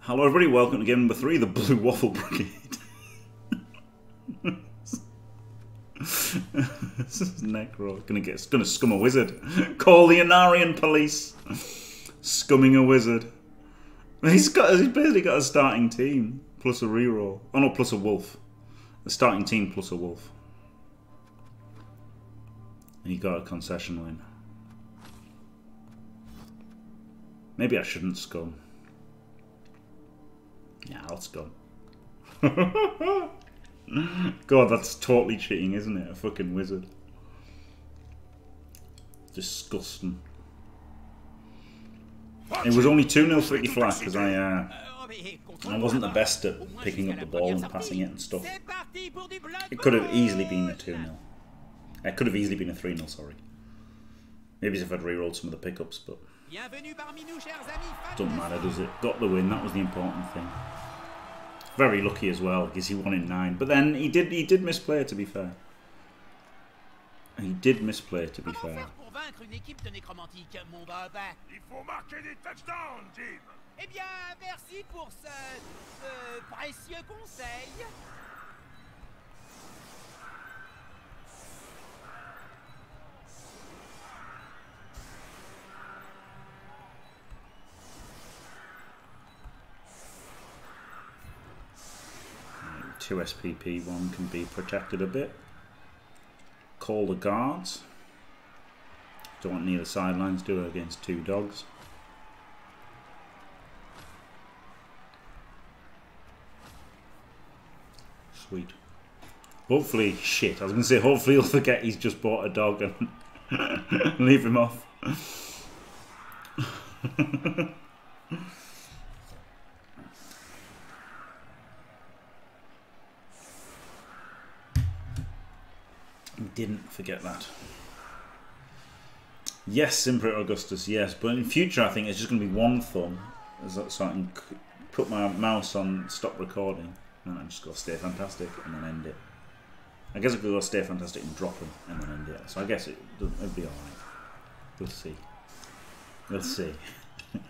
Hello everybody, welcome to game number three, the Blue Waffle Brigade. this is Necro. Gonna get gonna scum a wizard. Call the Anarian police. Scumming a wizard. He's got he's basically got a starting team plus a reroll. Oh no, plus a wolf. A starting team plus a wolf. And he got a concession win. Maybe I shouldn't scum. Yeah, I'll scum. God, that's totally cheating, isn't it? A fucking wizard. Disgusting. It was only 2 0 for Icky Flash because I, uh, I wasn't the best at picking up the ball and passing it and stuff. It could have easily been a 2 0. It could have easily been a 3 0, sorry. Maybe if I'd re-rolled some of the pickups, but. Doesn't matter, does it? Got the win, that was the important thing. Very lucky as well, because he won in nine. But then he did he did misplay to be fair. He did misplay to be fair. Eh bien, merci pour ce, ce précieux conseil. Two SPP, one can be protected a bit. Call the guards. Don't want near the sidelines, do it against two dogs. Sweet. Hopefully, shit, I was going to say, hopefully he'll forget he's just bought a dog and leave him off. Didn't forget that. Yes, Emperor Augustus, yes. But in future, I think it's just going to be one thumb. So I can put my mouse on stop recording. And then just go stay fantastic and then end it. I guess I could go stay fantastic and drop them and then end it. So I guess it, it'll be alright. We'll see. We'll see.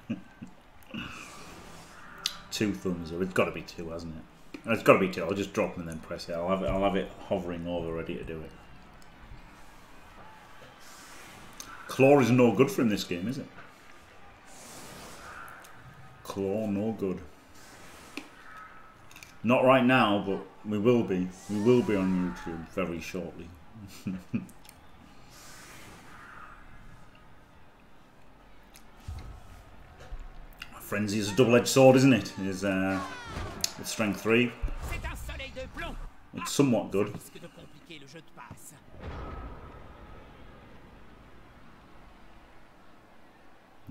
two thumbs. It's got to be two, hasn't it? It's got to be two. I'll just drop them and then press it. I'll have it. I'll have it hovering over, ready to do it. Claw is no good for him this game, is it? Claw, no good. Not right now, but we will be. We will be on YouTube very shortly. Frenzy is a double-edged sword, isn't it? It is uh, with strength three. It's somewhat good.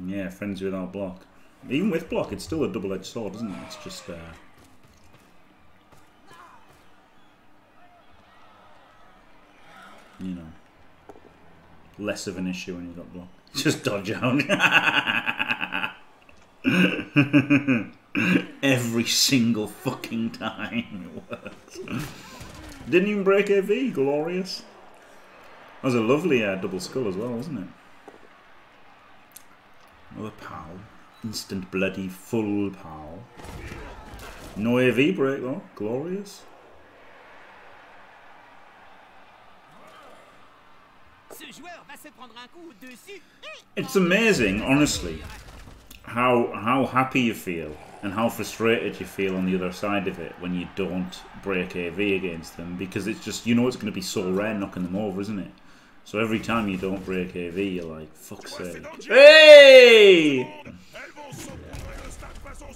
Yeah, frenzy without block. Even with block, it's still a double-edged sword, isn't it? It's just, uh... You know... Less of an issue when you've got block. Just dodge out. Every single fucking time it works. Didn't even break AV, glorious. That was a lovely uh, double skull as well, wasn't it? Another pal. Instant bloody full pal. No AV break though. Oh, glorious. It's amazing, honestly, how how happy you feel and how frustrated you feel on the other side of it when you don't break AV against them because it's just you know it's going to be so rare knocking them over, isn't it? So every time you don't break AV, you're like, fuck's sake. Hey!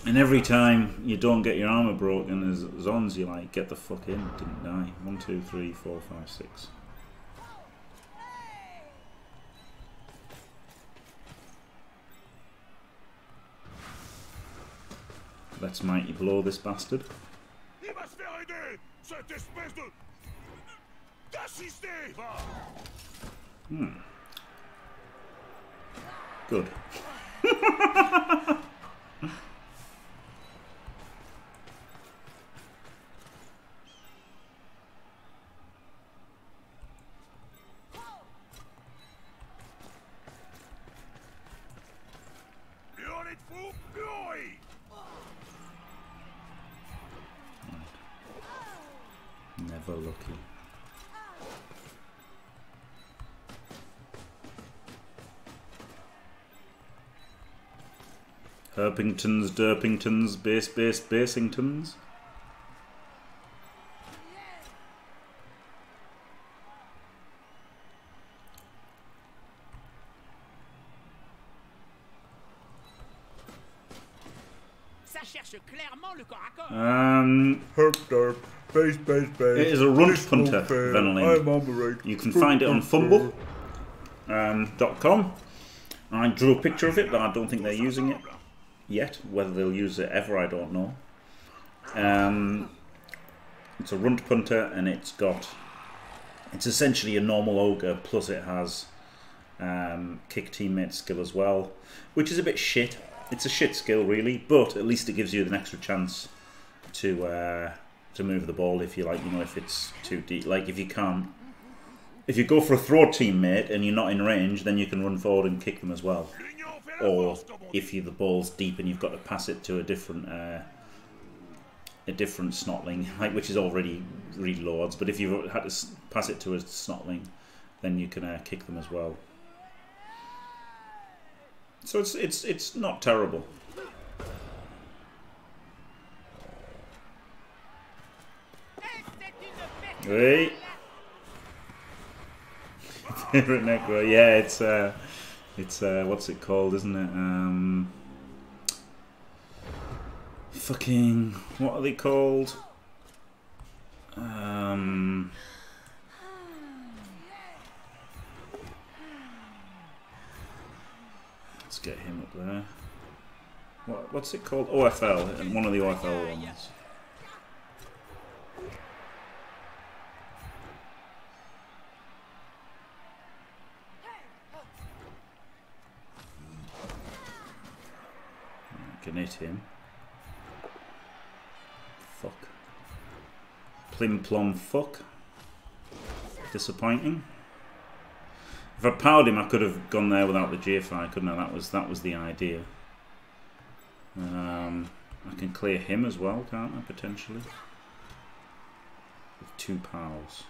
And every time you don't get your armor broken as Zons, you're like, get the fuck in, didn't die. One, two, three, four, five, six. Let's mighty blow this bastard. Hmm. Good. Herpingtons, Derpingtons, Base, Base, Basingtons. Ça cherche clairement le corps à corps. Um, Herp derp. Base, base, base. It is a runt This punter, won't fail. Venelin. I'm on the right. You can find it on Fumbbl. um, .com. I drew a picture of it, but I don't think they're using it yet. Whether they'll use it ever, I don't know. Um, it's a runt punter, and it's got. It's essentially a normal ogre, plus it has um, kick teammate skill as well, which is a bit shit. It's a shit skill, really, but at least it gives you an extra chance to uh, to move the ball if you like. You know, if it's too deep, like if you can't if you go for a throw teammate and you're not in range, then you can run forward and kick them as well. Or if you the ball's deep and you've got to pass it to a different uh, a different snotling, like which is already really low odds. But if you had to pass it to a snotling, then you can uh, kick them as well. So it's it's it's not terrible. Oui. Favorite necro, yeah, it's uh, it's uh, what's it called, isn't it? Um, fucking, what are they called? Um, let's get him up there. What, what's it called? OFL, one of the OFL ones. Can him. Fuck. Plim plom fuck. Disappointing. If I powered him, I could have gone there without the GFI, couldn't I? That was that was the idea. Um, I can clear him as well, can't I? Potentially. With two pals.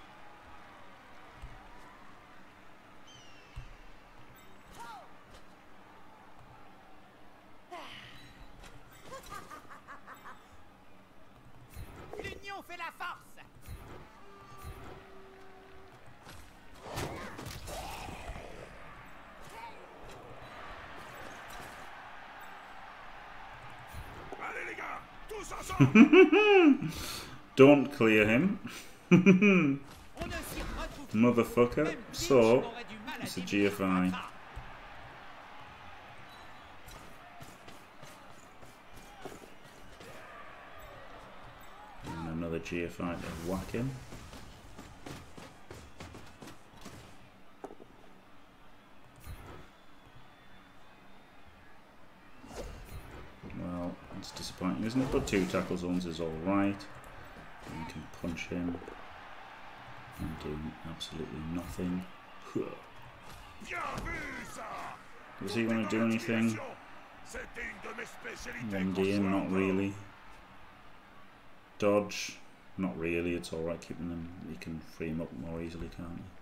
L'union fait la force. Allez les gars, tous ensemble. Don't clear him, motherfucker. So, it's a GFI. And another GFI to whack him. Well, it's disappointing, isn't it? But two tackle zones is alright. You can punch him and do absolutely nothing. Does he want to do anything? One not really. Dodge, not really. It's all right keeping them. You can free him up more easily, can't you?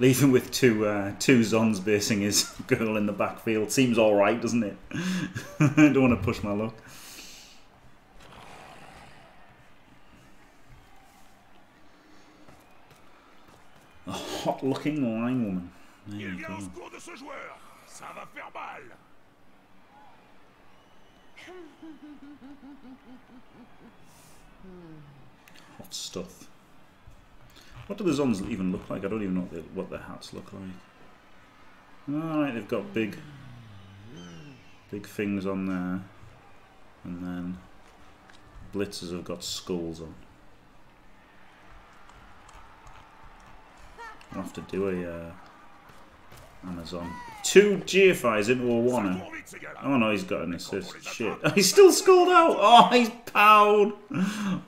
Leaving with two uh, two Zons basing his girl in the backfield seems all right, doesn't it? I don't want to push my luck. A hot-looking line woman. There Il you vient go. au secours de ce joueur. Ça va faire mal. Hot stuff. What do the Zons even look like? I don't even know what, they, what their hats look like. Alright, they've got big, big things on there. And then Blitzers have got skulls on. I'll have to do a uh, Amazon. Two GFIs into a one. Oh no, he's got an assist. Shit. He's still scored out. Oh, he's powed.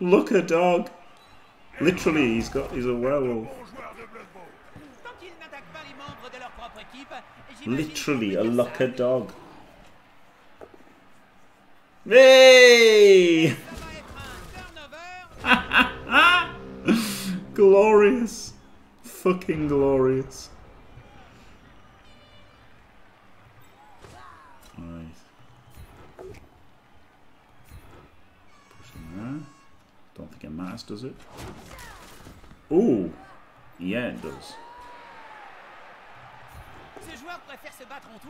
Look a dog. Literally, he's got. He's a werewolf. Literally, a a dog. Hey! Glorious. Fucking glorious. Right. Pushing there. Don't think it matters, does it? Ooh. Yeah, it does.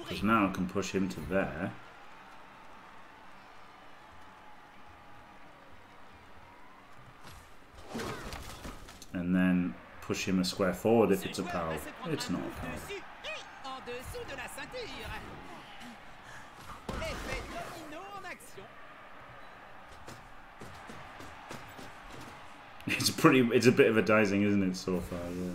Because now I can push him to there. And then push him a square forward if it's a power. It's not a power. It's pretty. It's a bit of a dicing, isn't it, so far? Yeah.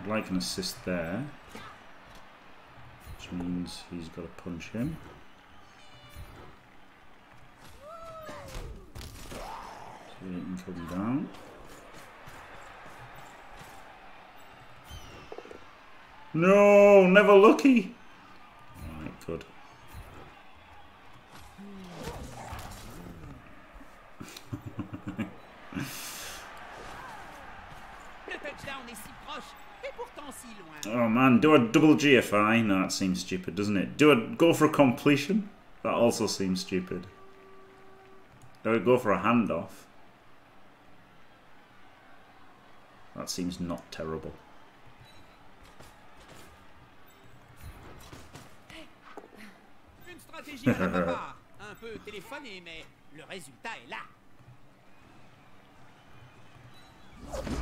I'd like an assist there, which means he's got to punch him. So he can come down. No, never lucky. Alright, good. Oh man, do a double GFI? No, that seems stupid, doesn't it? Do a go for a completion? That also seems stupid. Do I go for a handoff? That seems not terrible. Un peu téléphonée, mais le résultat est là.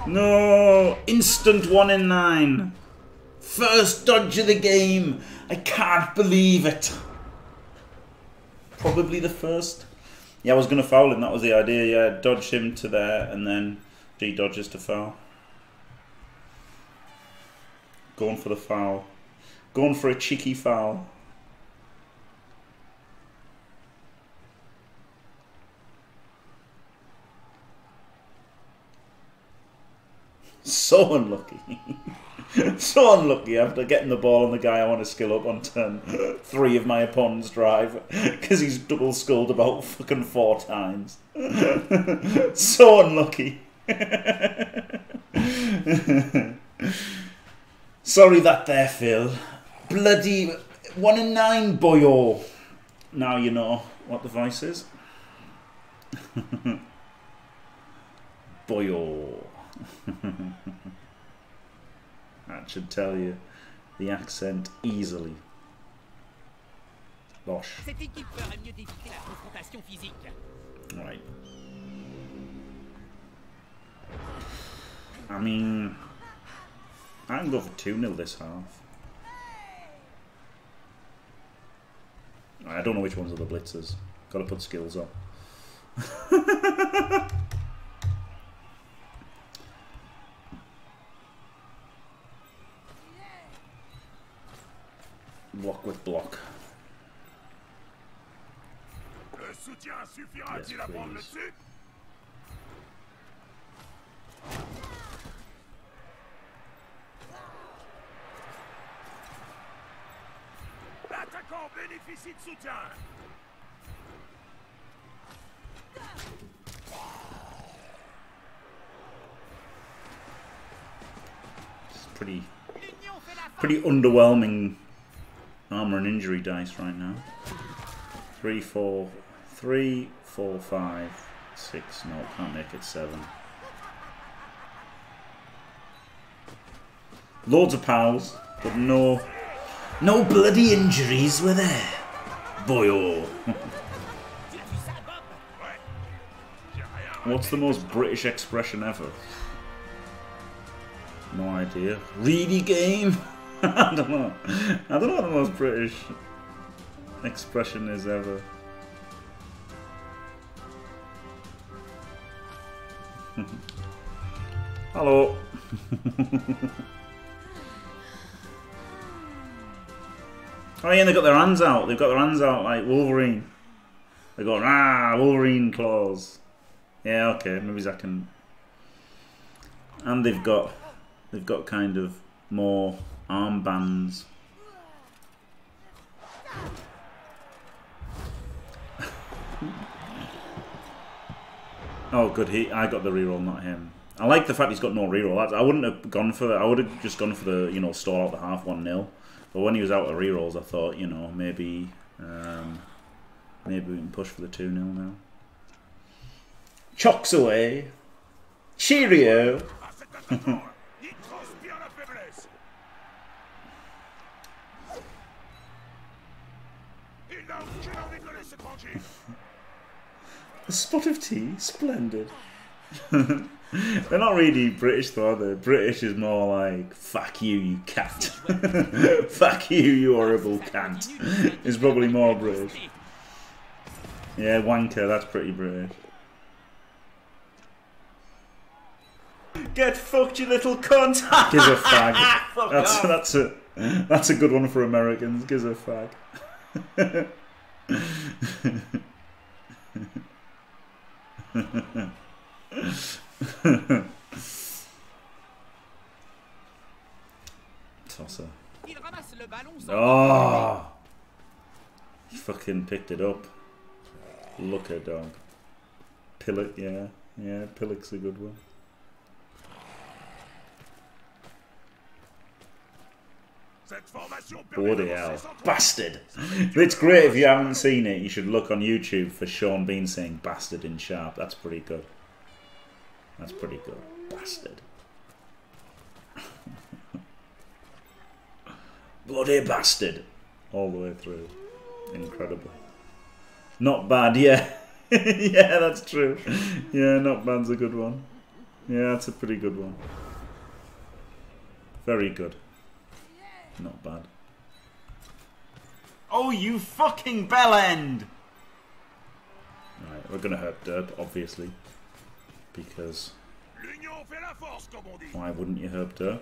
No! Instant 1 in 9! First dodge of the game! I can't believe it! Probably the first. Yeah, I was going to foul him, that was the idea. Yeah, dodge him to there and then G dodges to foul. Going for the foul. Going for a cheeky foul. So unlucky. so unlucky after getting the ball on the guy I want to skill up on turn three of my opponent's drive because he's double skulled about fucking four times. so unlucky. Sorry that there, Phil. Bloody one in nine, boyo. Now you know what the voice is. boyo. that should tell you the accent easily. Losh. Cette équipe ferait mieux d'éviter la confrontation physique. Right. I mean, I can go for 2 0 this half. I don't know which ones are the blitzers. Gotta put skills on. block with block. Le soutien suffira-t-il Yes, à prendre le please. L'attaquant bénéficie de soutien It's pretty L'union fait la force. pretty underwhelming armor and injury dice right now. Three, four, three, four, five, six. No, can't make it seven. Loads of pals, but no, no bloody injuries were there. J'ai oh. rien What's the most British expression ever? No idea. Really game? I don't know. I don't know what the most British expression is ever. Hello. oh yeah, and they got their hands out. They've got their hands out like Wolverine. They got ah Wolverine claws. Yeah, okay, maybe I can and they've got they've got kind of more armbands. oh, good. He I got the reroll, not him. I like the fact he's got no reroll. That's, I wouldn't have gone for. I would have just gone for the you know stall out the half one 0 But when he was out of rerolls, I thought you know maybe um, maybe we can push for the two 0 now. Chocks away. Cheerio. À cet attaquant, il transpire la faiblesse. Il n'a aucune envie de le laisser tranquille. A spot of tea, splendid. They're not really British though, are they? British is more like "fuck you, you cat." "Fuck you, you horrible cunt." It's probably more British. Yeah, wanker. That's pretty British. Get fucked, you little cunt! Gives a fag. That's that's a that's a good one for Americans. Gives a fag. Tosser. Il ramasse le ballon sans Oh! He fucking picked it up. Looker dog. Pillock, yeah. Yeah, Pillock's a good one. Bloody hell. Bastard! It's great if you haven't seen it. You should look on YouTube for Sean Bean saying bastard in Sharpe. That's pretty good. That's pretty good. Bastard. Bloody bastard! All the way through. Incredible. Not bad, yeah. yeah, that's true. Yeah, not bad's a good one. Yeah, that's a pretty good one. Very good. Not bad. Oh, you fucking bellend! Right, we're gonna hurt Derp, obviously. Because L'union fait la force, comme on dit. why wouldn't you herb Derp?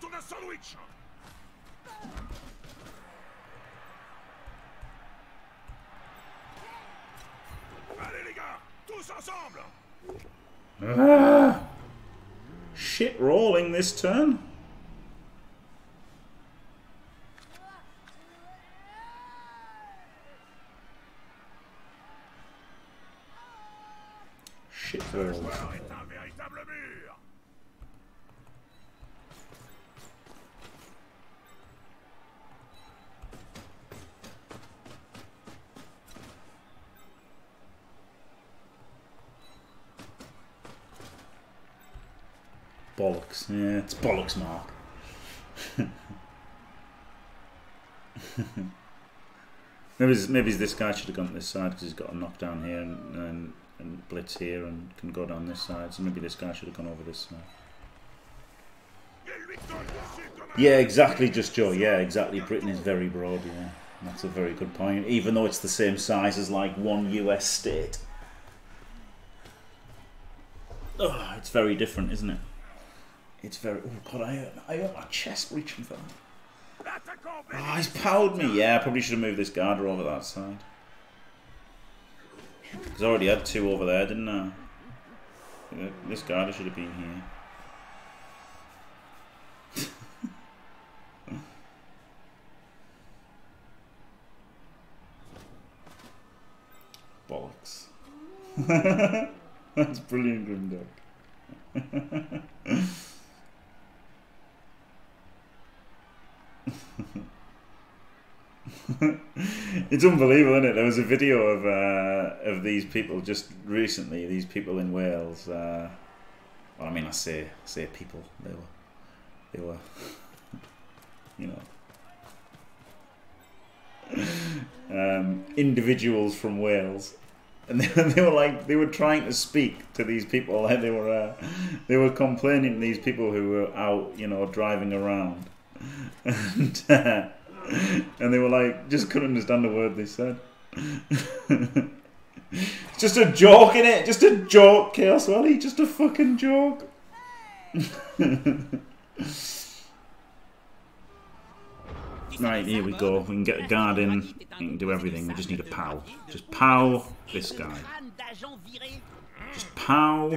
Autour d'un sandwich. Allez les gars, tous ensemble. Ah! Shit rolling this turn. Shit rolls. Joueur est un véritable mur. Bollocks. Yeah, Mark. maybe, maybe this guy should have gone to this side because he's got a knockdown here and, and, and blitz here and can go down this side. So maybe this guy should have gone over this side. Yeah, exactly, just Joe. Yeah, exactly. Britain is very broad, yeah. That's a very good point. Even though it's the same size as like one US state. Oh, it's very different, isn't it? It's very. Oh, God, I I hurt my chest reaching for that. Oh, he's powered me. Yeah, I probably should have moved this guard over that side. Because I already had two over there, didn't I? This guard should have been here. Bollocks. That's brilliant, Grimdark. it's unbelievable, isn't it? There was a video of uh, of these people just recently. These people in Wales. Uh, well, I mean, I say say people. They were they were, you know, um, individuals from Wales and they, they were like they were trying to speak to these people like they were uh, they were complaining to these people who were out you know driving around and uh, and they were like just couldn't understand a word they said just a joke in it just a joke chaos Wally just a fucking joke Right, here we go. We can get a guard in. We can do everything. We just need a pow. Just pow this guy. Just pow.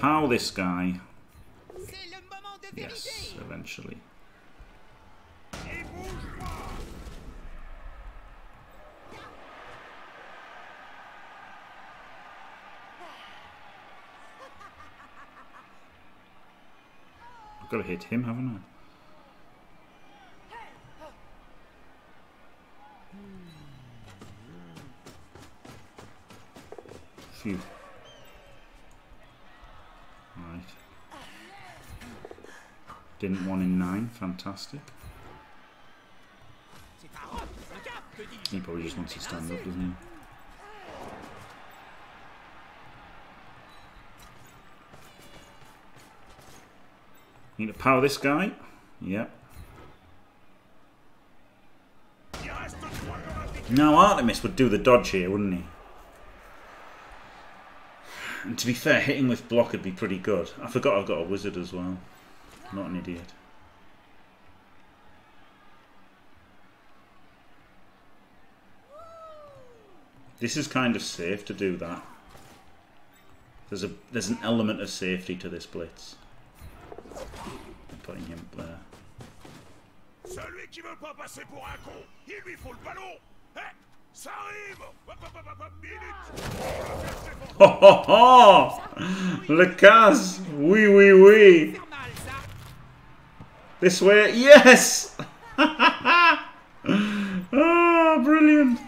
Pow this guy. C'est le moment de Yes, eventually. I've got to hit him, haven't I? Phew. Right. Didn't one in nine. Fantastic. He probably just wants to stand up, doesn't he? Need to power this guy. Yep. Now Artemis would do the dodge here, wouldn't he? And to be fair, hitting with block would be pretty good. I forgot I've got a wizard as well. Not an idiot. This is kind of safe to do that. There's a there's an element of safety to this blitz. I'm Putting him there. Celui qui veut pas passer pour un con, il lui faut le ballon Eh Ça arrive minute Ho ho ho! Le Cas! Oui, oui, oui! This way, yes! oh, brilliant!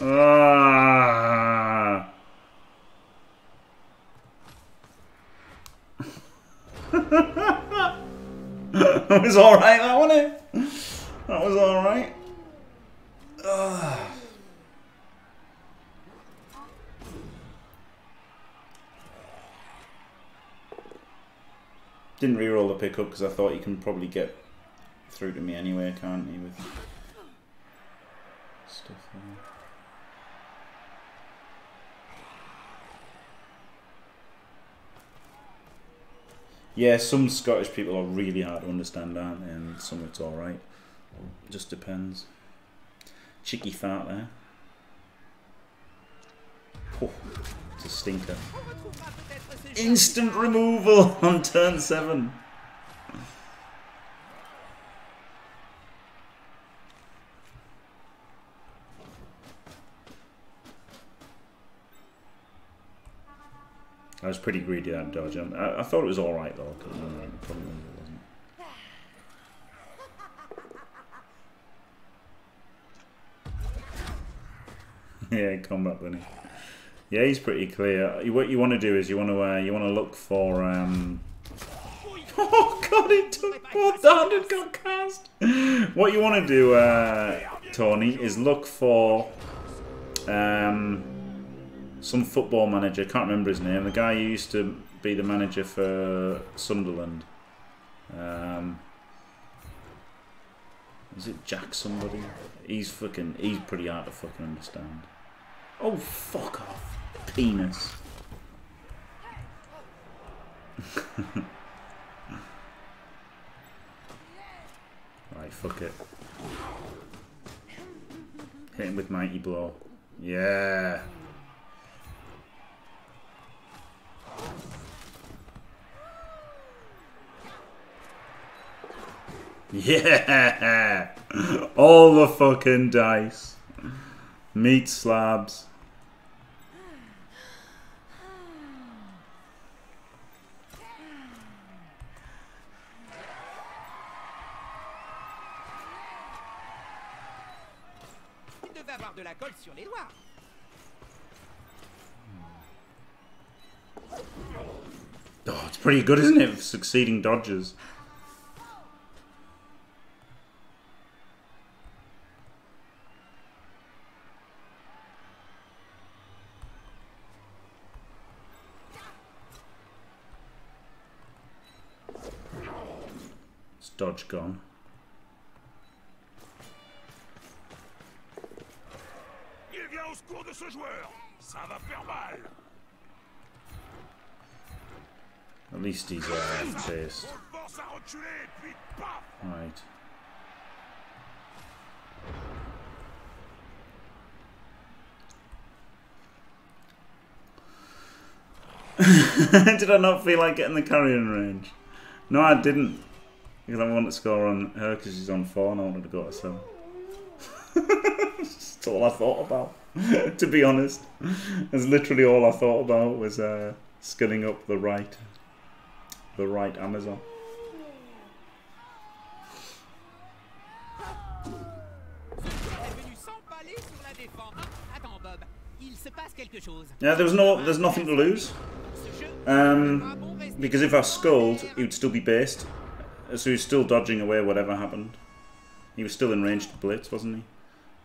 Ah. that was alright, that wasn't it? That was alright. Didn't re-roll the pickup because I thought you can probably get through to me anyway, can't you? With stuff there. Yeah, some Scottish people are really hard to understand, aren't they? And some it's alright. Just depends. Cheeky fart there. Oh, it's a stinker. Instant removal on turn 7. I was pretty greedy that dodge. I, I thought it was alright though. Uh, Probably yeah, combat bunny. Yeah, he's pretty clear. What you want to do is you want to uh, you want to look for. Um... Oh god, he took both down and got cast. What you want to do, uh, Tony, is look for um, some football manager. Can't remember his name. The guy who used to be the manager for Sunderland. Um, is it Jack somebody? He's fucking. He's pretty hard to fucking understand. Oh fuck off, penis. right, fuck it. Hit him with mighty blow. Yeah. Yeah! All the fucking dice. Meat slabs. avoir de la colle sur les doigts. Hmm. Oh, it's pretty good, isn't it, succeeding dodges? It's dodge gone. Least he's uh, paf Right. Did I not feel like getting the carrying range? No, I didn't. Because I wanted to score on her because she's on four and I wanted to go to seven. That's all I thought about, to be honest. That's literally all I thought about was uh, skilling up the right, the right Amazon. Ah. Yeah, there was no, there's nothing to lose. Um, because if I scold, he would still be based. So he's still dodging away whatever happened. He was still in range to blitz, wasn't he?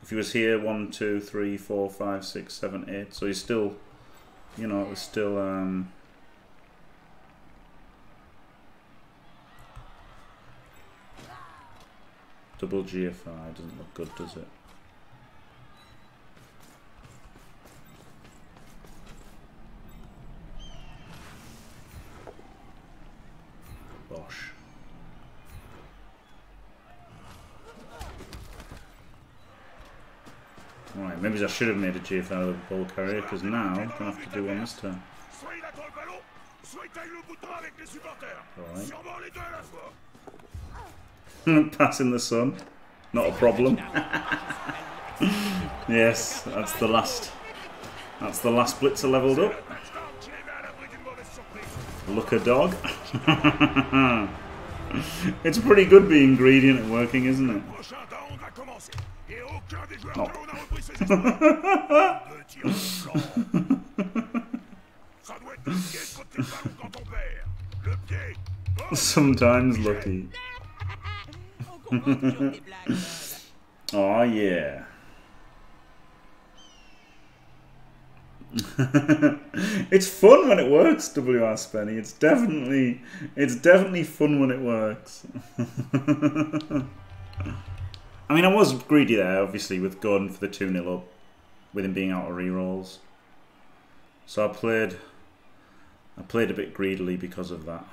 If he was here, one, two, three, four, five, six, seven, eight. So he's still, you know, it was still. Um, double GFI doesn't look good, does it? Bosh. Right, maybe I should have made a GFI of the ball carrier because now I'm gonna have to do one this turn. Il attend le ballon, soit il taille le bouton avec les supporters. Alright. Sûrement les deux à la fois. Pass in the sun, not a problem. yes, that's the last. That's the last blitzer leveled up. Touchdown tiré à l'abri d'une mauvaise surprise. Look a dog. it's pretty good being greedy and working, isn't it? Prochain down va commencer. Et aucun des joueurs Non. jaunes n'a repris ses esprits. Deux tirs au flanc. Ça doit être risqué de côté le ballon quand on perd. Le pied. Sometimes lucky. Oh yeah. it's fun when it works, WR Spenny. It's definitely it's definitely fun when it works. I mean I was greedy there, obviously, with going for the 2 0 up, with him being out of rerolls. So I played I played a bit greedily because of that.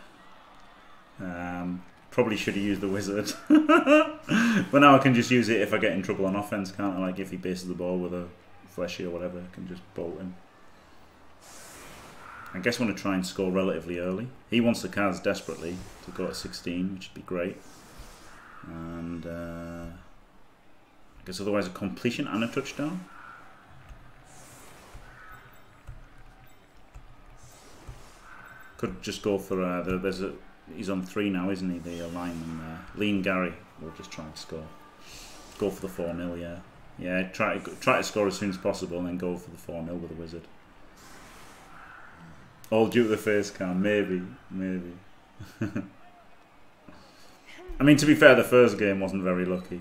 Um, probably should have used the wizard. but now I can just use it if I get in trouble on offense, can't I? Like if he bases the ball with a fleshy or whatever, I can just bolt him. I guess I want to try and score relatively early. He wants the cards desperately to go at 16, which would be great. And uh, I guess otherwise a completion and a touchdown. Could just go for uh, there, there's a he's on three now, isn't he? The lineman there, Lean Gary. will just try and score. Go for the four 0 yeah, yeah. Try to try to score as soon as possible, and then go for the four 0 with the wizard. All due to the face cam, maybe, maybe. I mean, to be fair, the first game wasn't very lucky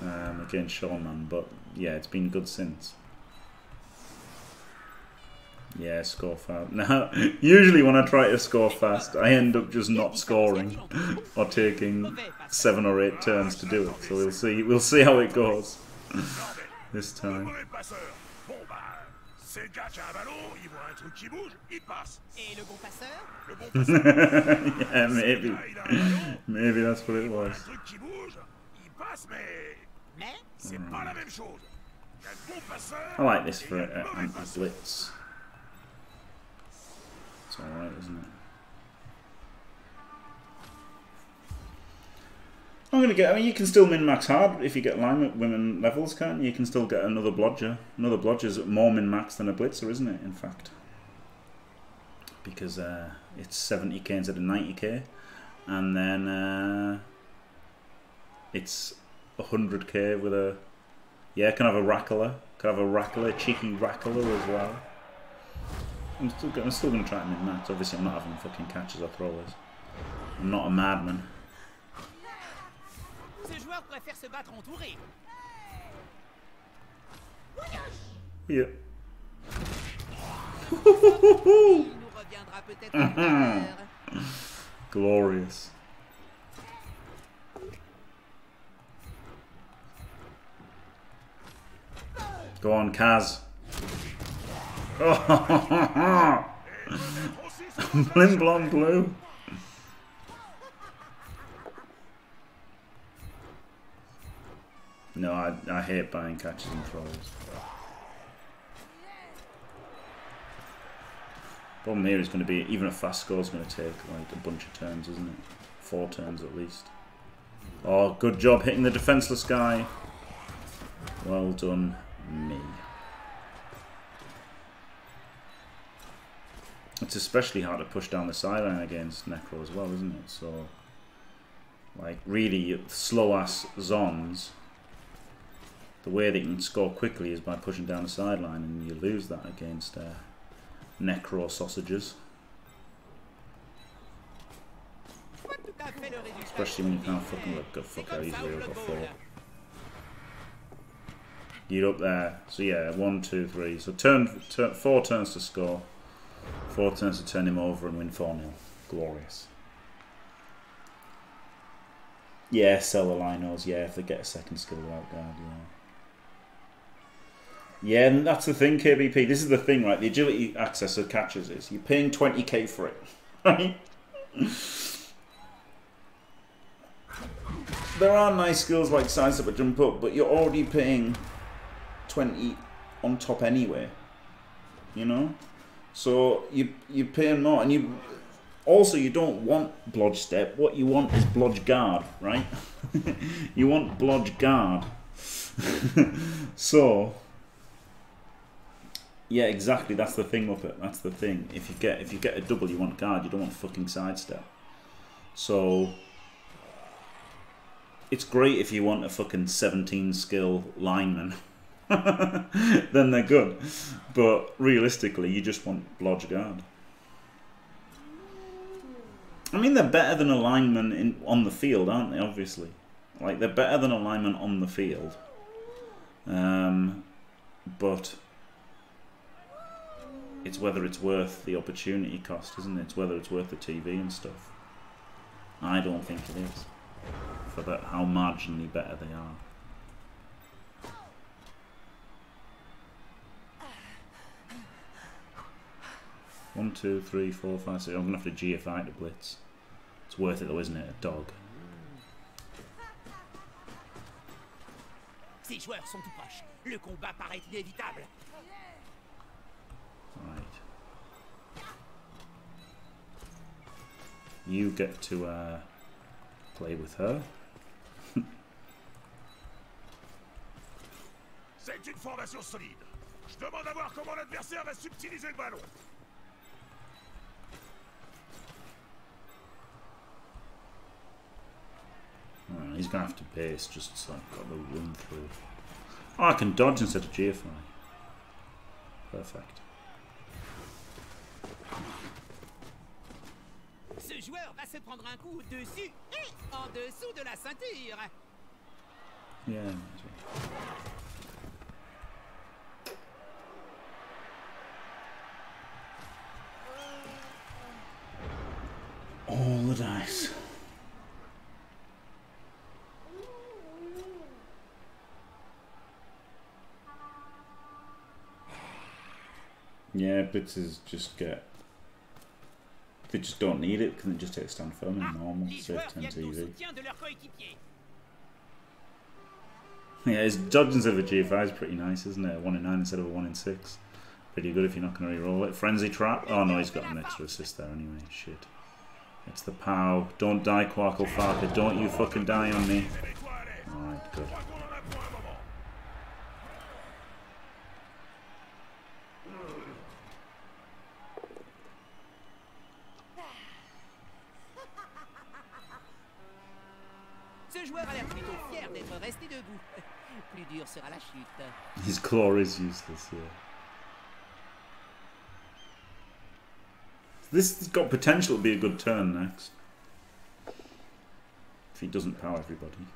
um, against Shawman, but yeah, it's been good since. Yeah, score fast. Now, usually when I try to score fast, I end up just not scoring or taking seven or eight turns to do it. So we'll see. We'll see how it goes this time. mauvais passeur. Bon bah, c'est le gars qui a un ballon, il voit un truc qui bouge, il passe. Et le bon passeur Le bon passeur, yeah, maybe, là, il a un ballon, maybe that's what it il voit un was. truc qui bouge, il passe, mais Mais c'est pas la même chose. Il y a le bon passeur. I like this for a, a, a blitz. It's alright, isn't it? I'm gonna get. I mean, you can still min max hard if you get line women levels, can't you? You can still get another blodger. Another blodger's more min max than a blitzer, isn't it? In fact, because uh, it's 70k instead of 90k, and then uh, it's 100k with a yeah. Can have a rackler. Can have a rackler, cheeky rackler as well. I'm still, I'm still going to try and min max. Obviously, I'm not having fucking catches or throwers. I'm not a madman. Yeah. Glorious. Go on, Kaz. Blim blom blue. No, I, I hate buying catches and throws. Problem here is going to be, even a fast score is going to take like a bunch of turns, isn't it? Four turns at least. Oh, good job hitting the defenseless guy. Well done, me. It's especially hard to push down the sideline against Necro as well, isn't it? So, like, really, slow-ass Zons, the way you can score quickly is by pushing down the sideline, and you lose that against uh, Necro sausages. Especially when you can't fucking look good. Fuck how easily over four. You're up there. So yeah, one, two, three. So turn, turn four turns to score. Four turns to turn him over and win 4 0. Glorious. Yeah, sell the linos. Yeah, if they get a second skill without guard, yeah. Yeah, and that's the thing, KBP. This is the thing, right? The agility access of catches is you're paying 20k for it, right? there are nice skills like sidestep or jump up, but you're already paying 20 on top anyway. You know? So you you're paying more, and you also you don't want blodge step. What you want is blodge guard, right? you want blodge guard. so yeah, exactly. That's the thing with it. That's the thing. If you get if you get a double, you want guard. You don't want fucking sidestep. So it's great if you want a fucking 17 skill lineman. then they're good. But realistically, you just want Blodge Guard. I mean, they're better than a lineman in, on the field, aren't they? Obviously. Like, they're better than alignment on the field. Um, but it's whether it's worth the opportunity cost, isn't it? It's whether it's worth the TV and stuff. I don't think it is. For that, how marginally better they are. One, two, three, four, five, six. I'm gonna have to GFI to blitz. It's worth it though, isn't it? A dog. Ces joueurs sont tout proches. Le combat paraît inévitable. Right. You get to uh, play with her. C'est une formation solide. Je demande à voir comment l'adversaire va subtiliser le ballon. Alright, he's gonna have to base just so I've got the run through. Oh, I can dodge instead of GFI. Perfect. Ce joueur va se prendre un coup dessus et en dessous de la ceinture. Yeah. might as well. All the dice. Yeah, blitzes just get. They just don't need it because it just takes stand firm and normal, les save joueurs 10 TV. soutien de leur coéquipier. Yeah, his dodge instead of a GFI is pretty nice, isn't it? A 1 in 9 instead of a 1 in 6. Pretty good if you're not going to re-roll it. Frenzy Trap. Oh no, he's got an extra assist there anyway. Shit. It's the POW. Don't die, Quarkle Farker. Don't you fucking die on me. Mets-toi à l'aise. Alright, good. Je crois qu'on en a pour un moment. Ce joueur a l'air plutôt fier d'être resté debout. Plus dur sera la chute. His claw is useless, yeah. This has got potential to be a good turn next. If he doesn't power everybody.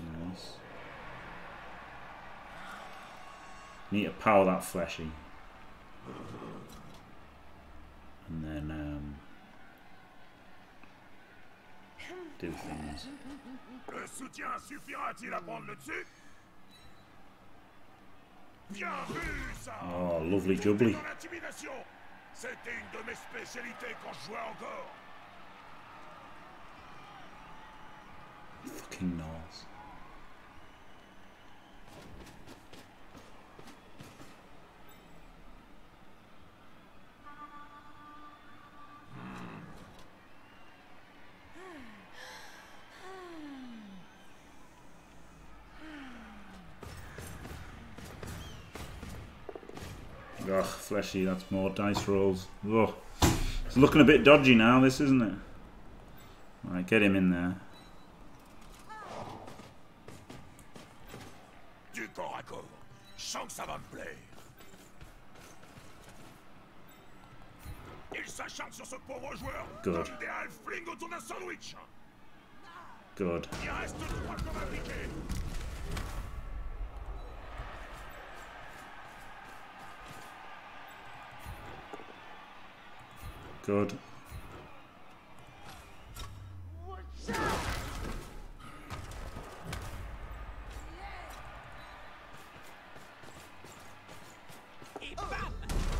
Nice. Need to power that fleshy. And then, um, do things. Le soutien suffira-t-il à prendre le dessus Bien vu, ça Oh, lovely jubbly. C'était une de mes spécialités quand je jouais encore Fucking Norse. Ugh, fleshy, that's more dice rolls. Ugh. It's looking a bit dodgy now, this, isn't it? Right, get him in there. Du corps à corps. Je sens que ça va me plaire. Il s'acharne sur ce pauvre joueur Good. comme des halflings autour d'un sandwich. Good. Il reste trois comme un piquet. Good.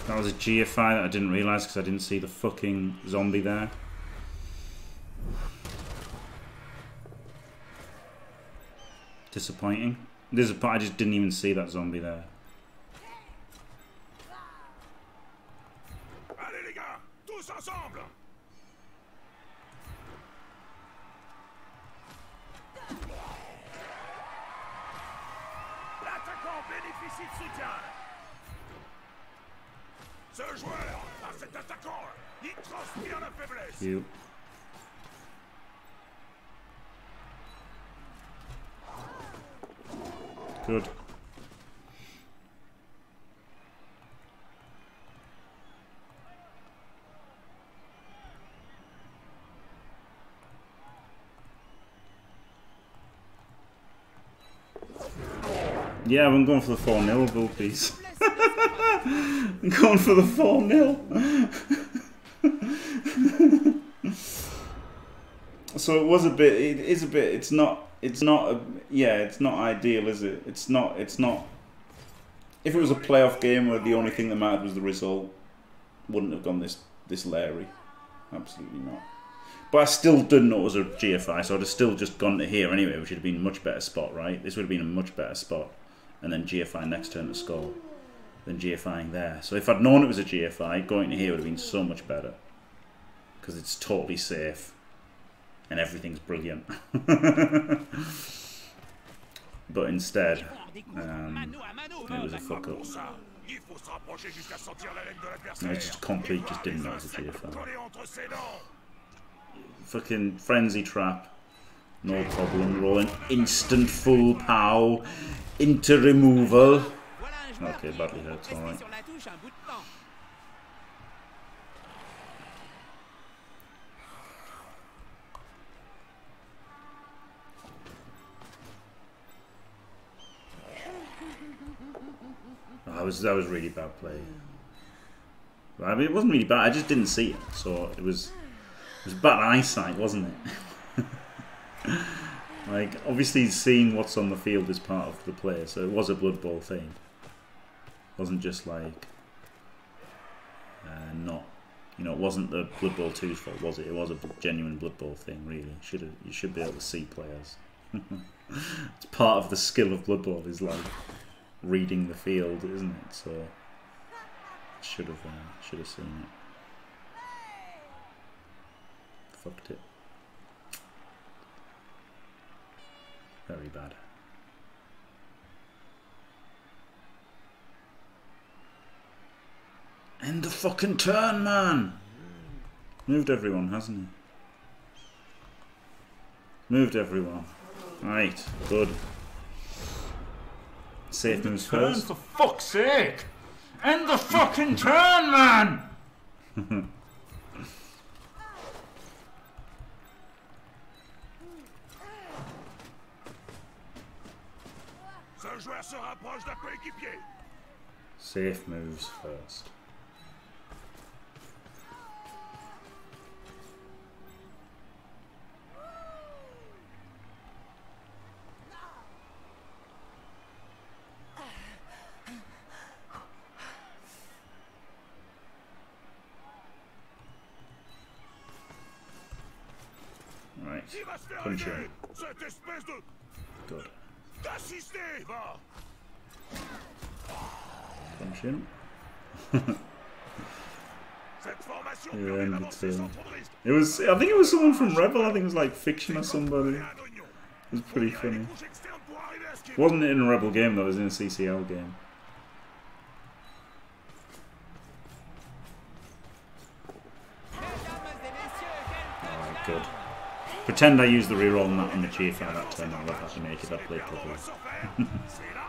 That was a GFI that I didn't realise because I didn't see the fucking zombie there. Disappointing. Disappoint. I just didn't even see that zombie there. Yeah, I'm going for the 4 0, Bill, please. I'm going for the 4 0. so it was a bit it is a bit it's not it's not a, yeah it's not ideal is it? It's not it's not if it was a playoff game where the only thing that mattered was the result wouldn't have gone this this Larry. Absolutely not. But I still didn't know it was a GFI so I'd have still just gone to here anyway which would have been a much better spot right? This would have been a much better spot and then GFI next turn to score than GFIing there so if I'd known it was a GFI going to here would have been so much better because it's totally safe and everything's brilliant. but instead, um, it was a fuck up. It's just complete, just didn't know it was a GFI. Fucking frenzy trap, no problem. Rolling instant full pow into removal. Voilà un joueur Ok, badly est hurt, resté alright. Oh, that was that was really bad play. I mean, it wasn't really bad. I just didn't see it, so it was it was bad eyesight, wasn't it? like obviously, seeing what's on the field is part of the play, so it was a Blood Bowl thing. It wasn't just like uh, not, you know, it wasn't the Blood Bowl 2's fault, was it? It was a genuine Blood Bowl thing, really. Should you should be able to see players. it's part of the skill of Blood Bowl is like reading the field, isn't it? So should have uh, should have seen it. Fucked it. Very bad. End the fucking turn, man! Moved everyone, hasn't he? Moved everyone. Right, good. Safe moves Turn first. for fuck's sake! End the fucking turn, man! joueur se rapproche d'un coéquipier. Safe moves first. Right. Punch him. Cette espèce de sans uh, risques. It was. I think it was someone from REBBL. I think it was like fiction or somebody. Et un oignon. It was pretty Il y a funny. les couches externes pour arriver à ce qui est Wasn't it in a REBBL game though. It was in a CCL game. Pretend I used the reroll on that on the GFI that turn. I love how to make it. I played properly.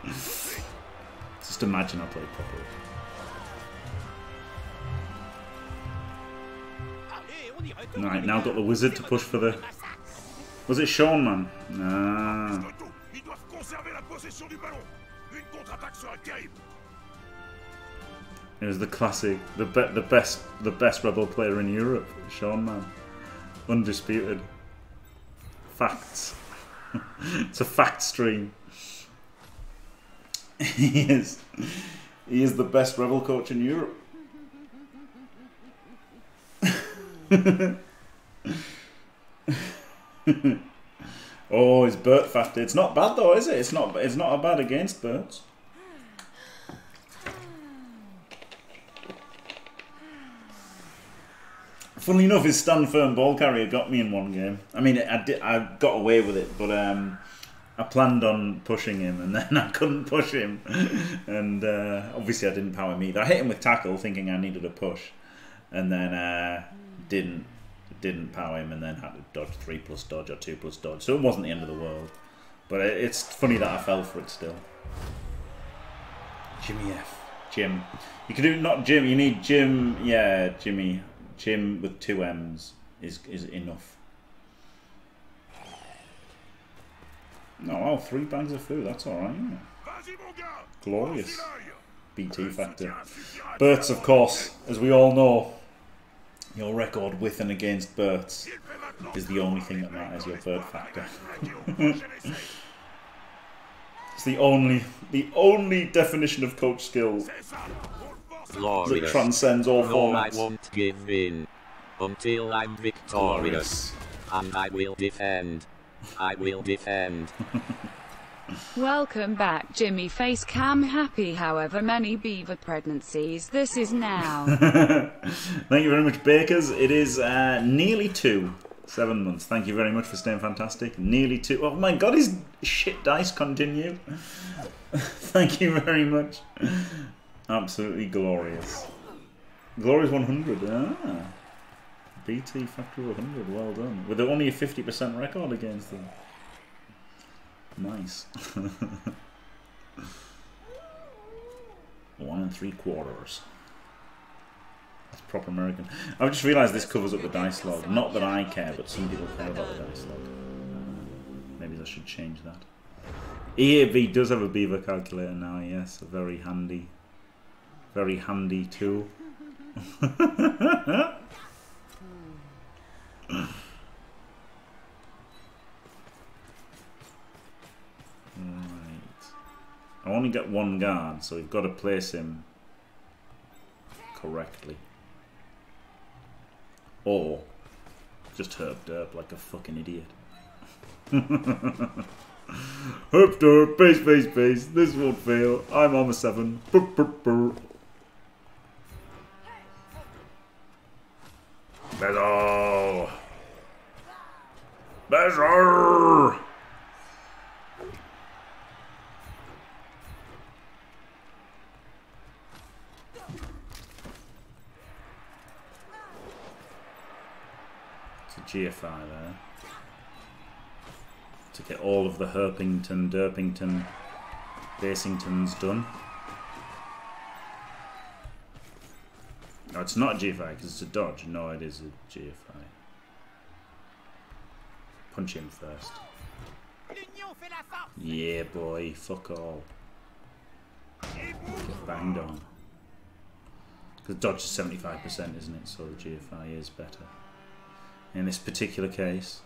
Just imagine I played properly. Right, now got the wizard to push for the. Was it Sean, man? Ah. It was the classic, the be- the best, the best REBBL player in Europe, Sean, man, undisputed. Facts. it's a fact stream. he is. He is the best REBBL coach in Europe. oh, is Bert factor? It's not bad though, is it? It's not. It's not a bad against Bert. Funnily enough, his stand firm ball carrier got me in one game. I mean, I did, I got away with it, but um, I planned on pushing him, and then I couldn't push him, and uh, obviously I didn't power him either. I hit him with tackle, thinking I needed a push, and then uh, didn't didn't power him, and then had to dodge three plus dodge or two plus dodge. So it wasn't the end of the world, but it, it's funny that I fell for it still. Jimmy F. Jim. You can do not Jim. You need Jim. Yeah, Jimmy. Jim with two M's is is enough. No, oh, three bags of food. That's all right. Isn't it? Vas-y, mon gars. Glorious. BT factor. Berts, of course, as we all know, your record with and against Berts is the only thing that matters. Your l'espoir factor. It's the only the only definition of coach skills C'est ça. On le force à that transcends all No, I won't give in until I'm victorious. And I will defend. I will defend. Welcome back, Jimmy Face Cam. Happy, however many beaver pregnancies this is now. Thank you very much, Bakers. It is uh, nearly two. Seven months. Thank you very much for staying fantastic. Nearly two. Oh my god, his shit dice continue. Thank you very much. Absolutely glorious. Glorious 100. Ah. BT Factory 100. Well done. With only a 50% record against them. Nice. One and three quarters. That's proper American. I've just realised this covers up the dice log. Not that I care, but some people care about the dice log. Maybe I should change that. EAB does have a beaver calculator now, yes. A very handy, very handy tool. I only get one guard, so we've got to place him correctly. Or just herp derp like a fucking idiot. herp derp, base, base, base. This won't fail. I'm on the seven. Brr, brr, brr. Bezo! Bezo! It's a GFI there. To get all of the Herpington, Derpington, Basingtons done. No, it's not a GFI because it's a dodge. No, it is a GFI. Punch him first. Yeah, boy. Fuck all. Get banged on. Because dodge is 75%, isn't it? So the GFI is better. In this particular case.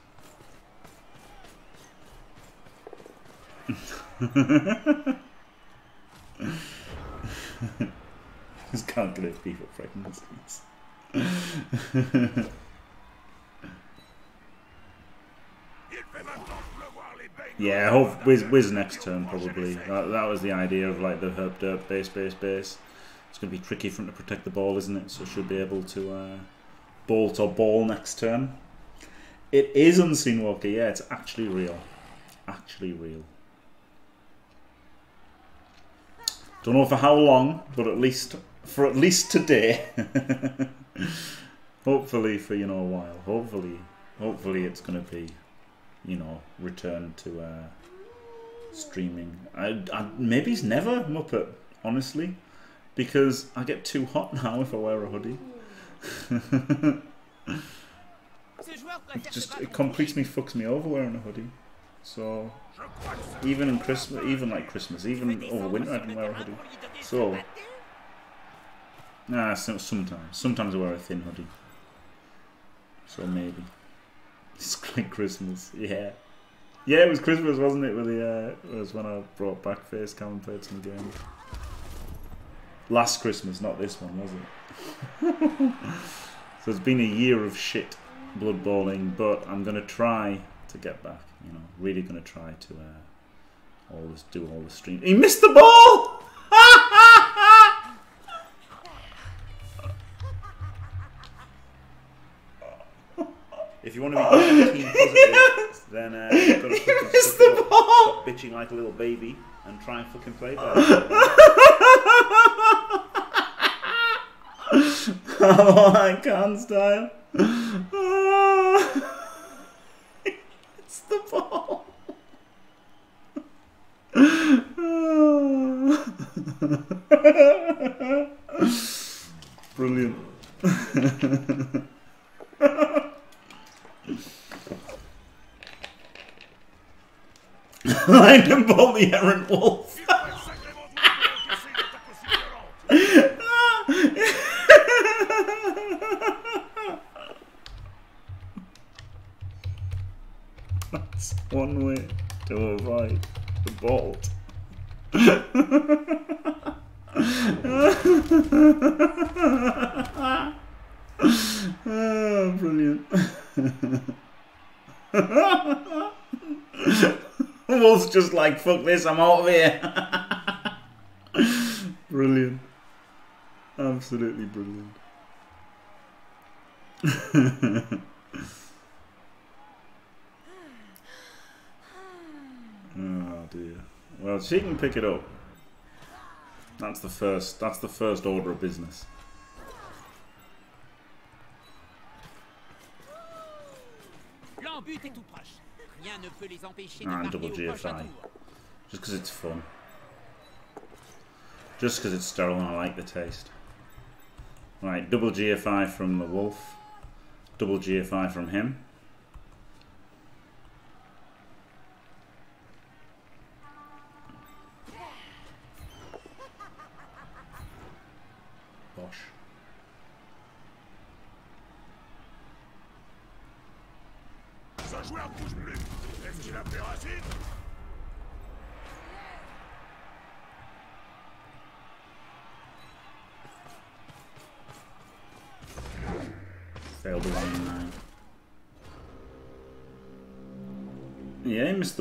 Just calculate people pregnancies. Yeah, hope Wiz, Wiz next turn probably. That, that was the idea of like the herb dirt base base base. It's going to be tricky for him to protect the ball, isn't it? So should be able to uh, bolt or ball next turn. It is unseen walker. Yeah, it's actually real. Actually real. Don't know for how long, but at least for at least today. hopefully for you know a while. Hopefully, hopefully it's going to be you know, return to uh, streaming. I, I, maybe it's never Muppet, honestly, because I get too hot now if I wear a hoodie. it just it completely fucks me over wearing a hoodie. So even in Christmas, even like Christmas, even over winter, I didn't wear a hoodie. So nah, so, sometimes, sometimes I wear a thin hoodie. So maybe. It's like Christmas, yeah. Yeah, it was Christmas, wasn't it? With the uh, it was when I brought back face cam and played some games. Last Christmas, not this one, was it? so it's been a year of shit blood bowling, but I'm gonna try to get back. You know, really gonna try to uh, always do all the stream. He missed the ball. If you want to be team positive, then uh, you've got to fucking suck it the up, ball! stop bitching like a little baby and try and fucking play better. oh, I can't style. it's the ball. Brilliant. Line and ball the errant wolf. Il faut être sacrément doué pour encaisser une attaque aussi violente. That's one way to avoid the bolt. oh, brilliant. Wolf's just like, fuck this, I'm out of here. brilliant. Absolutely brilliant. Oh dear. Well, she can pick it up. That's the first. That's the first order of business. L'embut est tout proche. Rien ne peut les empêcher de double GFI. Just because it's fun. Just because it's sterile and I like the taste. Right, double GFI from the wolf. Double GFI from him.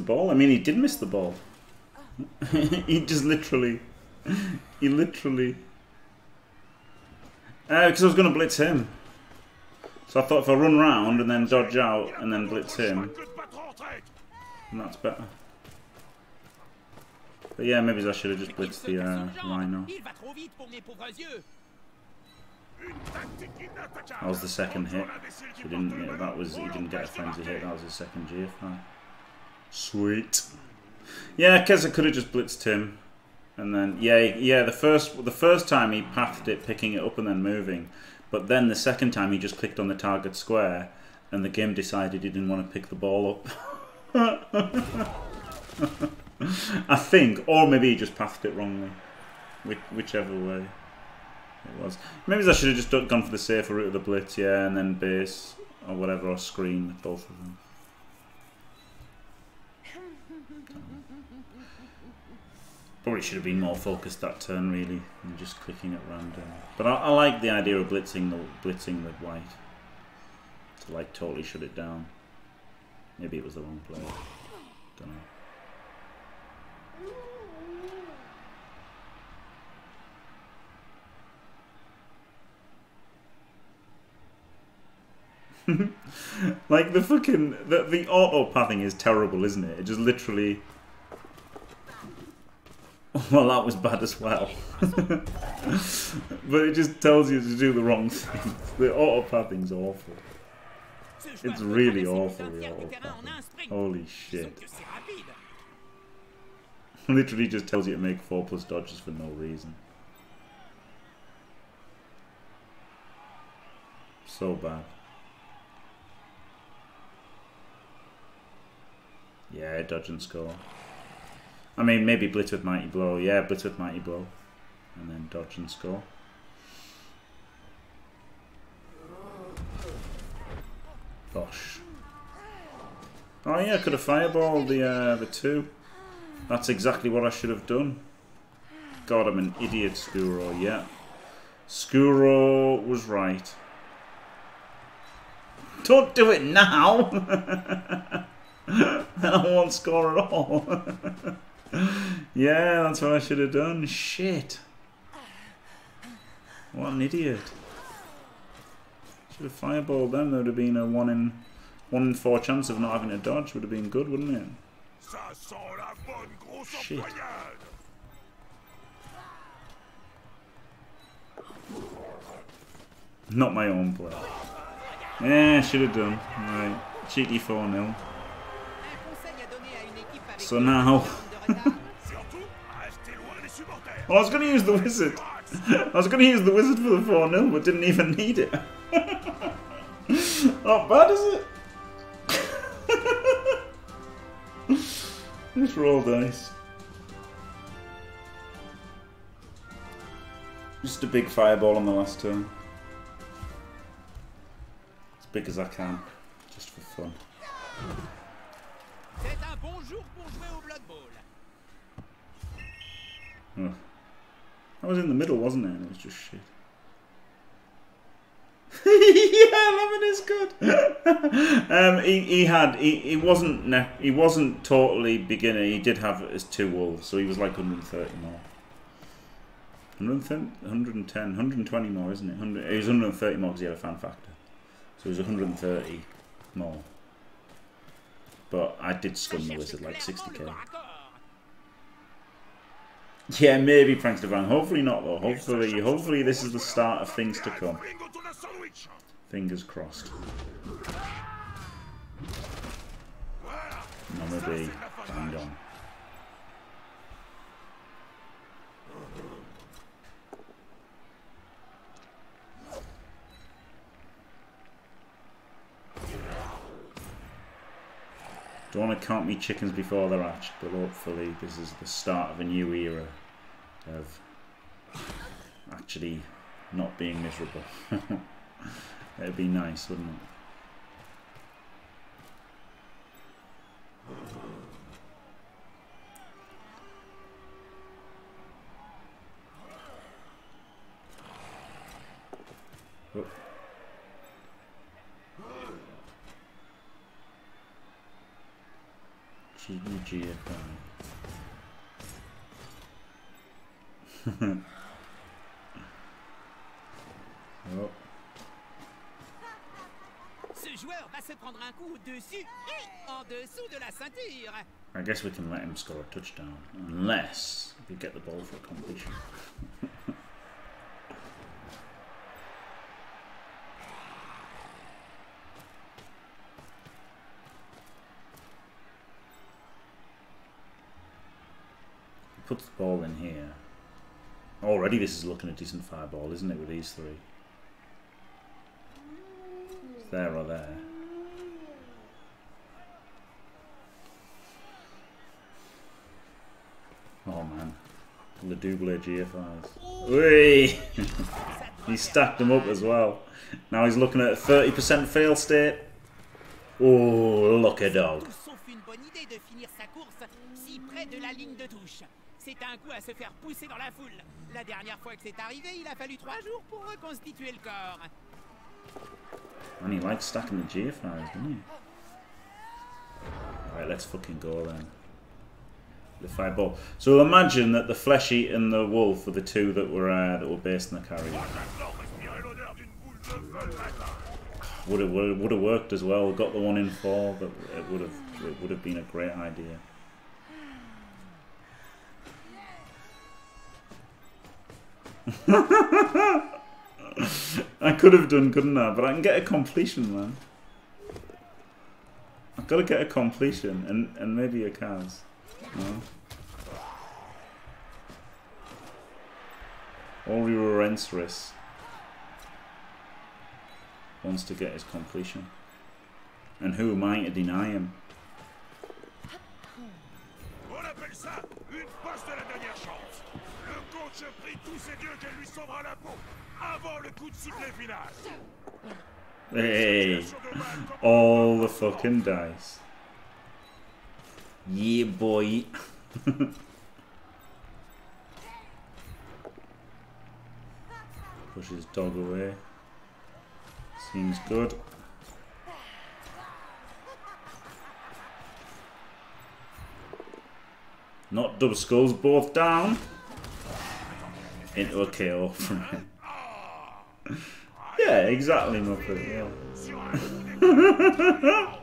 Ball. I mean, he did miss the ball. he just literally, he literally. Because I was going to blitz him. So I thought if I run round and then dodge out and then blitz him, and that's better. But yeah, maybe I should have just blitzed the uh, rhino. That was the second hit. He didn't. that was. He didn't get a frenzy hit. That was his second GFI. Sweet. Yeah, Keza could have just blitzed him, and then yeah, yeah. The first, the first time he pathed it, picking it up and then moving, but then the second time he just clicked on the target square, and the game decided he didn't want to pick the ball up. I think, or maybe he just pathed it wrongly, which, whichever way it was. Maybe I should have just gone for the safer route of the blitz, yeah, and then base or whatever, or screen both of them. Probably should have been more focused that turn really, and just clicking at random. But I, I like the idea of blitzing the blitzing with white to like totally shut it down. Maybe it was the wrong play. Don't know. like the fucking the, the auto pathing is terrible, isn't it? It just literally Well, that was bad as well. but it just tells you to do the wrong thing. The auto pathing's awful. It's really awful, the. Holy shit. Literally just tells you to make 4 plus dodges for no reason. So bad. Yeah, dodge and score. I mean, maybe blitz with mighty blow. Yeah, blitz with mighty blow, and then dodge and score. Gosh. Oh yeah, I could have fireballed the uh, the two. That's exactly what I should have done. God, I'm an idiot, Skuro. Yeah, Skuro was right. Don't do it now. I won't want score at all. yeah, that's what I should have done. Shit. What an idiot. Should have fireballed them. There would have been a one in one in four chance of not having a dodge. Would have been good, wouldn't it? Shit. Not my own play. Yeah, should have done. Right. Cheeky 4 0. Un conseil à donner à une équipe avec So now- Oh, I was going to use the wizard. I was going to use the wizard for the 4 0, but didn't even need it. Not bad, is it? Just roll dice. Just a big fireball on the last turn. As big as I can, just for fun. C'est un bon jour pour jouer au Blood Bowl. Ugh. That was in the middle, wasn't it? And it was just shit. yeah, lemon is good. um, he, he had he, he wasn't ne- he wasn't totally beginner. He did have his two wolves, so he was like 130 more. 110, 110, 120 more, isn't it? 100, he was 130 more because he had a fan factor. So he was 130 more. But I did scum the wizard like 60k. Corps à corps. Yeah, maybe Frank Devine. Hopefully not though. Hopefully, hopefully this is the start of things to come. Ring autour d'un sandwich. Fingers crossed. Voilà. I'm bang on. Don't want to count me chickens before they're hatched, but hopefully this is the start of a new era of actually not being miserable. It'd be nice, wouldn't it? Oh. GGFI. oh. Ce joueur va se prendre un coup au-dessus et en dessous de la ceinture. I guess we can let him score a touchdown, unless we get the ball for a completion. He puts the ball in here. Already, this is looking a decent fireball, isn't it, with these three? There or there. Oh man. The double GFIs. Whee! he stacked them up as well. Now he's looking at a 30% fail state. Oh, look a dog. C'est un coup à se faire pousser dans la foule. La dernière fois que c'est arrivé, il a fallu trois jours pour reconstituer le corps. And he likes stacking the GFIs, doesn't he? Alright, let's fucking go then. The fireball. So imagine that the flesh eat and the wolf were the two that were uh, that were based in the carrier. Would have would have worked as well. Got the one in four, but it would have it would have been a great idea. I could have done, couldn't I? But I can get a completion, man. I've got to get a completion, and, and maybe a cas. No? Ori Rensris wants to get his completion. And who am I to deny him? Coach prie tous qu'elle lui sauvera la peau avant le coup de sifflet final. Hey, all the fucking dice. Yeah, boy. Push his dog away. Seems good. Not double skulls, both down. Into a KO from him. yeah, exactly, Muppet. Yeah.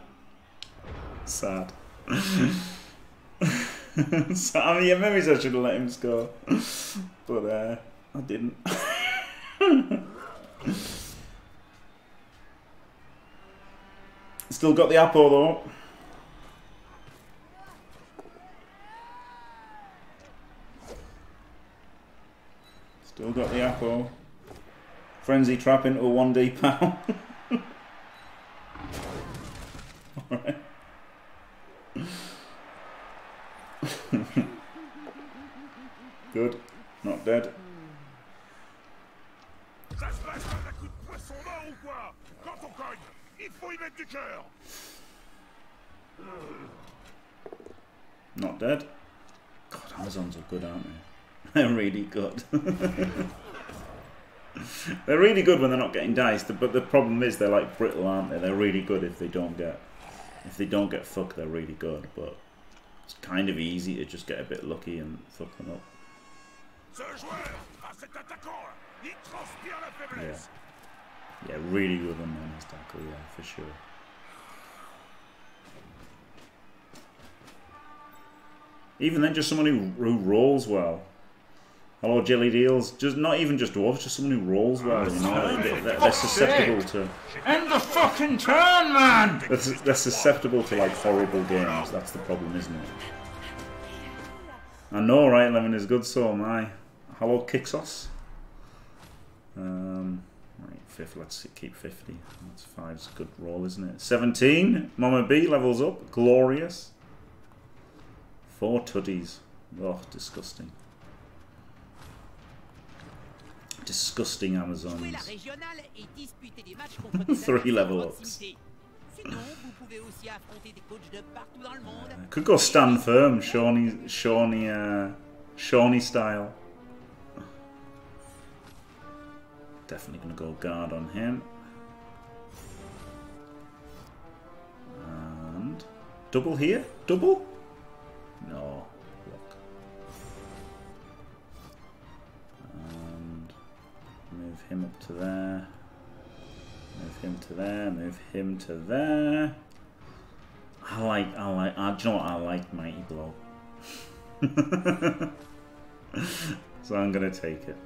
Sad. so, I mean, yeah, maybe I should have let him score, but uh, I didn't. Still got the apple though. Still got the apple. Frenzy trap into a 1D pound. Alright. Good. Not dead. Not dead. God, Amazons are good, aren't they? They're really good. they're really good when they're not getting diced, but the problem is they're like brittle, aren't they? They're really good if they don't get if they don't get fucked. They're really good, but it's kind of easy to just get a bit lucky and fuck them up. Yeah, yeah, really good on men's tackle, yeah, for sure. Even then, just someone who, who rolls well. Hello, Jelly Deals. Just not even just dwarves, just someone who rolls well. You know, they, they're, they're susceptible to End the fucking turn, man! they're, they're susceptible to like horrible games. That's the problem, isn't it? I know, right? Lemon is good, so am I. Hello, Kixos. Um, right, fifth. Let's see, keep fifty. That's five's a good roll, isn't it? Seventeen. Mama B levels up. Glorious. Four tuddies. Oh, disgusting. coachs de Three level le monde. Could go stand firm, Shawnee, Shawnee, uh, Shawnee style. Definitely gonna go guard on him. And double here, double. No, him up to there. Move him to there. Move him to there. I like, I like, I, do you know what, I like Mighty Blow. so I'm going to take it.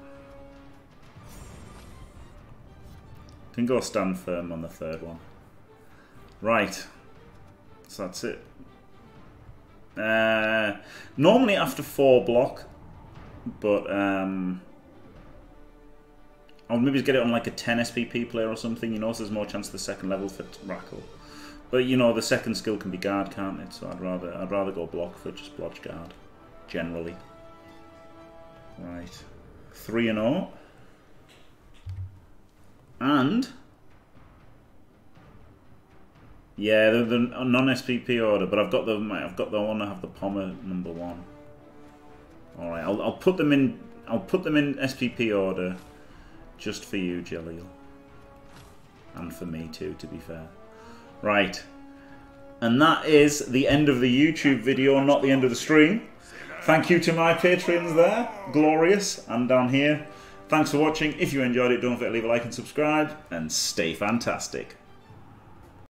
Can go stand firm on the third one. Right. So that's it. Uh, normally after four block, but um, I'll maybe get it on like a 10 SPP player or something, you know, so there's more chance of the second level for Rackle. But you know, the second skill can be guard, can't it? So I'd rather I'd rather go block for just blodge guard, generally. Right, three and zero, and yeah, the, the non SPP order. But I've got the I've got the one. I have the Pommer number one. All right, I'll I'll put them in. I'll put them in SPP order, just for you, Jaleel, and for me too. To be fair. Right. And that is the end of the YouTube video, not the end of the stream. Thank you to my patrons there, Glorious, and down here. Thanks for watching. If you enjoyed it, don't forget to leave a like and subscribe, and stay fantastic.